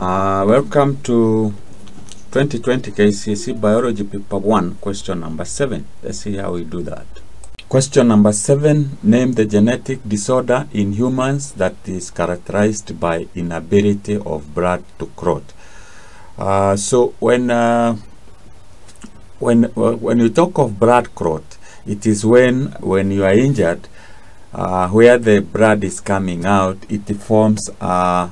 Uh, welcome to 2020 KCSE Biology Paper 1, question number 7. Let's see how we do that. Question number 7 Name the genetic disorder in humans that is characterized by inability of blood to clot. Uh, so when uh, when when you talk of blood clot, it is when when you are injured, uh, where the blood is coming out, it forms a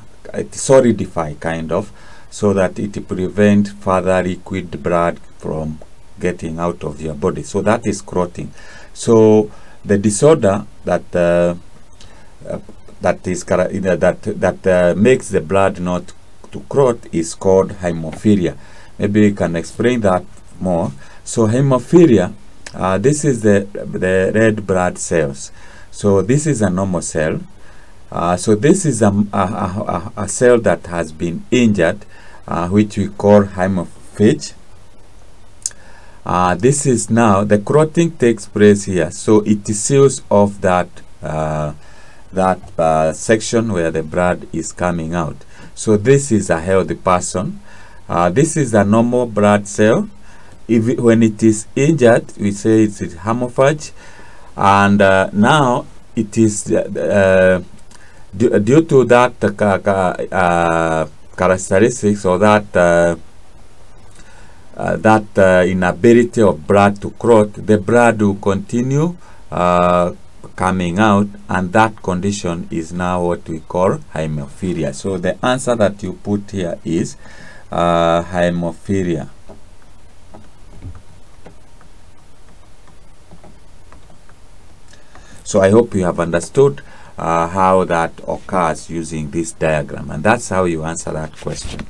solidify kind of, so that it prevent further liquid blood from getting out of your body. So that is clotting. So the disorder that uh, uh, that is that that uh, makes the blood not to clot is called hemophilia. Maybe we can explain that more. So hemophilia, uh, this is the the red blood cells. So this is a normal cell. Uh, so this is a, a, a, a, cell that has been injured, uh, which we call hemophage. Uh, this is now the clotting takes place here, so it seals off that uh, that uh, section where the blood is coming out. So this is a healthy person. Uh, this is a normal blood cell. If it, when it is injured, we say it's a hemophage, and now it is due, due to that uh, characteristics or that uh, uh, that inability of blood to clot, the blood will continue coming out and that condition is now what we call hemophilia. So the answer that you put here is hemophilia. So I hope you have understood uh, how that occurs using this diagram. And that's how you answer that question